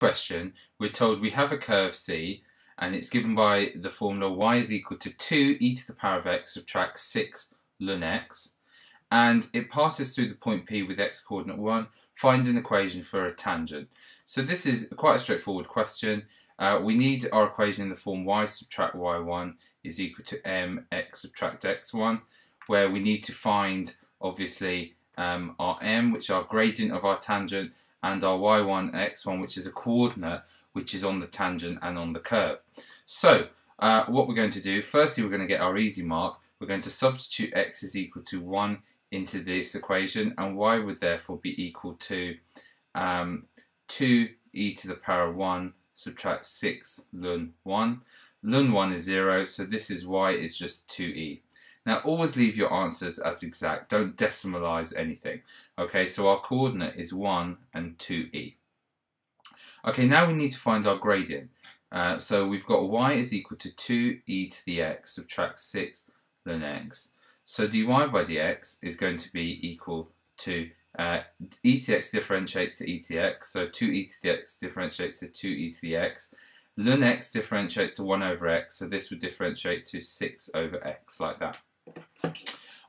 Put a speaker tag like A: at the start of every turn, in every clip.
A: question, we're told we have a curve C and it's given by the formula y is equal to 2 e to the power of x subtract 6 ln x and it passes through the point P with x coordinate 1, find an equation for a tangent. So this is quite a straightforward question. Uh, we need our equation in the form y subtract y1 is equal to mx subtract x1 where we need to find obviously um, our m which our gradient of our tangent and our y1, x1, which is a coordinate which is on the tangent and on the curve. So, uh, what we're going to do, firstly we're going to get our easy mark. We're going to substitute x is equal to 1 into this equation, and y would therefore be equal to um, 2e to the power of 1 subtract 6 ln 1. Ln 1 is 0, so this is y is just 2e. Now always leave your answers as exact. Don't decimalize anything. Okay, so our coordinate is 1 and 2e. Okay, now we need to find our gradient. Uh, so we've got y is equal to 2e to the x, subtract 6 ln x. So dy by dx is going to be equal to uh, e to the x differentiates to e to the x, so 2e to the x differentiates to 2e to the x. Ln x differentiates to 1 over x, so this would differentiate to 6 over x, like that.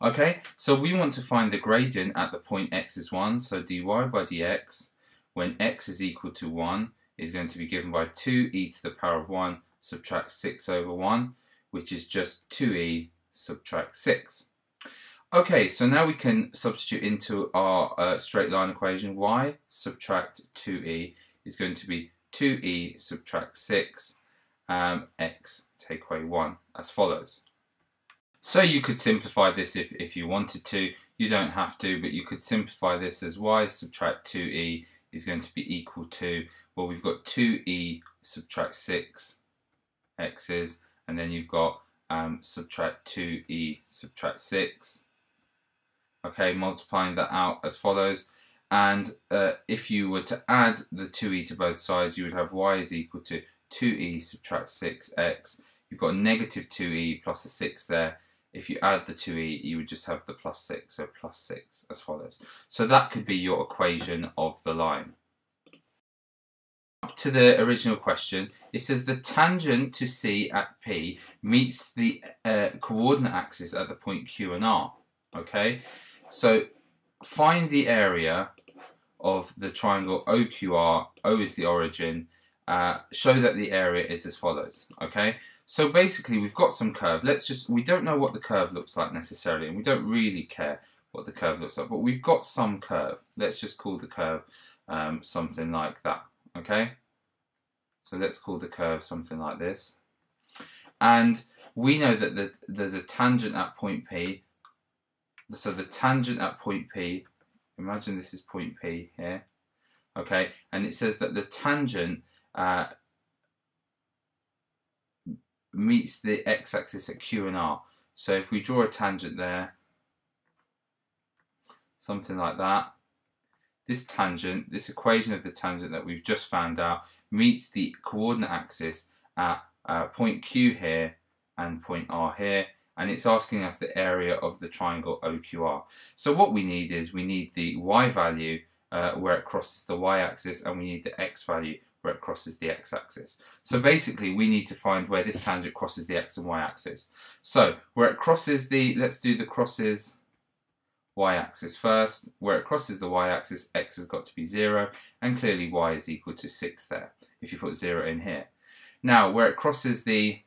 A: Okay, so we want to find the gradient at the point x is 1, so dy by dx when x is equal to 1 is going to be given by 2e to the power of 1 subtract 6 over 1, which is just 2e subtract 6. Okay, so now we can substitute into our uh, straight line equation. y subtract 2e is going to be 2e subtract 6, um, x take away 1, as follows. So you could simplify this if, if you wanted to. You don't have to, but you could simplify this as y subtract 2e is going to be equal to, well, we've got 2e subtract 6 x's, and then you've got um, subtract 2e subtract 6. Okay, multiplying that out as follows. And uh, if you were to add the 2e to both sides, you would have y is equal to 2e subtract 6x. You've got negative 2e plus a 6 there if you add the 2e, you would just have the plus 6, so plus 6 as follows. So that could be your equation of the line. Up to the original question, it says the tangent to C at P meets the uh, coordinate axis at the point Q and R. Okay, so find the area of the triangle OQR, O is the origin, uh, show that the area is as follows. Okay, so basically we've got some curve. Let's just, we don't know what the curve looks like necessarily, and we don't really care what the curve looks like, but we've got some curve. Let's just call the curve um, something like that. Okay, so let's call the curve something like this. And we know that the, there's a tangent at point P. So the tangent at point P, imagine this is point P here, okay, and it says that the tangent uh, meets the x-axis at Q and R. So if we draw a tangent there, something like that, this tangent, this equation of the tangent that we've just found out, meets the coordinate axis at uh, point Q here and point R here, and it's asking us the area of the triangle OQR. So what we need is we need the y value uh, where it crosses the y-axis, and we need the x value where it crosses the x-axis. So basically we need to find where this tangent crosses the x and y-axis. So where it crosses the, let's do the crosses y-axis first. Where it crosses the y-axis, x has got to be 0, and clearly y is equal to 6 there, if you put 0 in here. Now, where it crosses the,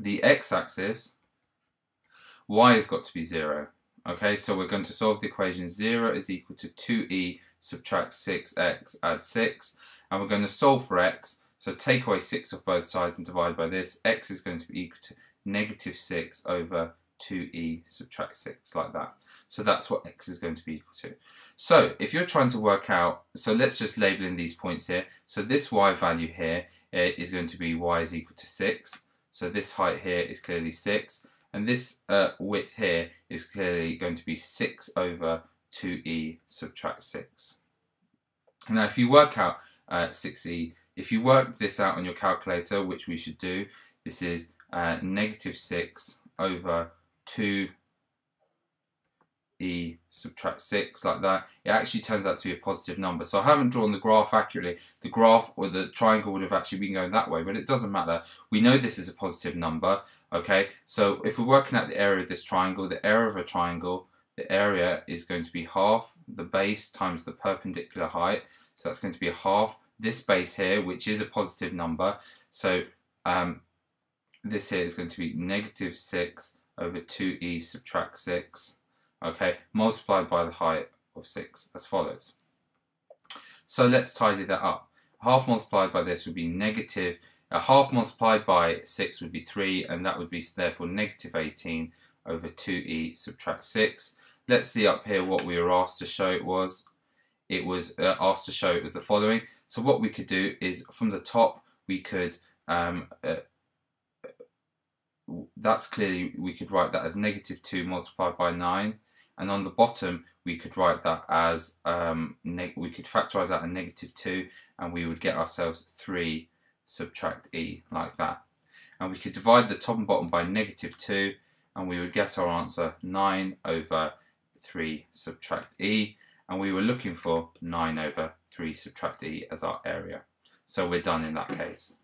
A: the x-axis, y has got to be 0. Okay, so we're going to solve the equation 0 is equal to 2e subtract 6x, add 6. And we're going to solve for x. So take away 6 off both sides and divide by this. x is going to be equal to negative 6 over 2e subtract 6, like that. So that's what x is going to be equal to. So if you're trying to work out, so let's just label in these points here. So this y value here eh, going to be y is equal to 6. So this height here is clearly 6. And this uh, width here is clearly going to be 6 over 2e subtract 6. Now if you work out uh, 6e, if you work this out on your calculator, which we should do, this is uh, negative 6 over 2 e subtract 6 like that, it actually turns out to be a positive number. So I haven't drawn the graph accurately. The graph or the triangle would have actually been going that way, but it doesn't matter. We know this is a positive number, okay? So if we're working out the area of this triangle, the area of a triangle, the area is going to be half the base times the perpendicular height. So that's going to be a half this base here, which is a positive number. So um, this here is going to be negative 6 over 2e subtract 6 okay, multiplied by the height of 6 as follows. So let's tidy that up. Half multiplied by this would be negative, a half multiplied by 6 would be 3, and that would be therefore negative 18 over 2e subtract 6. Let's see up here what we were asked to show it was. It was uh, asked to show it was the following. So what we could do is from the top we could um, uh, that's clearly we could write that as negative 2 multiplied by 9 and on the bottom we could write that as um, we could factorize that a negative 2 and we would get ourselves 3 subtract e like that and we could divide the top and bottom by negative 2 and we would get our answer 9 over 3 subtract e and we were looking for 9 over 3 subtract e as our area. So we're done in that case